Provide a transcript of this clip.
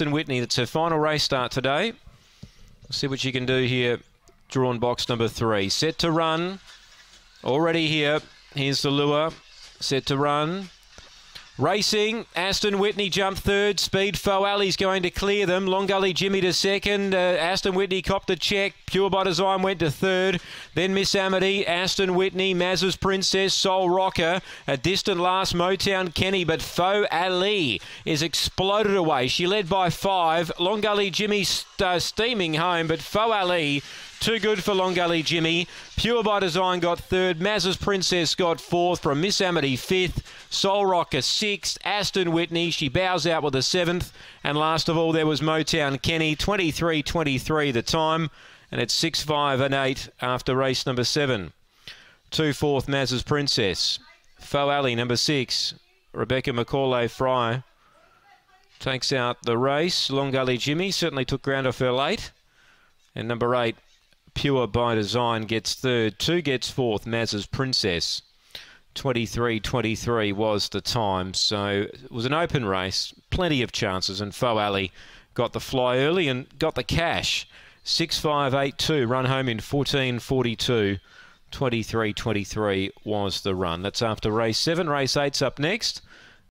Whitney. That's her final race start today. See what she can do here. Drawn box number three. Set to run. Already here. Here's the lure. Set to run. Racing, Aston Whitney jumped third. Speed Fo Ali's going to clear them. Long Gully Jimmy to second. Uh, Aston Whitney copped a check. Pure by Design went to third. Then Miss Amity, Aston Whitney, Maz's Princess, Soul Rocker. A distant last Motown Kenny, but Fo Ali is exploded away. She led by five. Long Gully Jimmy st- uh, steaming home, but Fo Ali too good for Long Gully Jimmy. Pure by Design got third. Maz's Princess got fourth from Miss Amity fifth. Soul Rocker sixth. Aston Whitney, she bows out with a seventh. And last of all, there was Motown Kenny, 23 23 the time. And it's 6 5 and 8 after race number seven. Two fourth, Maz's Princess. Fo Alley, number six. Rebecca McCauley Fry takes out the race. Long Gully Jimmy certainly took ground off her late. And number eight, Pure by Design gets third. Two gets fourth. Maz's Princess. 23-23 was the time. So it was an open race. Plenty of chances. And Fo Alley got the fly early and got the cash. 6-5-8-2. Run home in 14-42. 23-23 was the run. That's after race seven. Race eight's up next.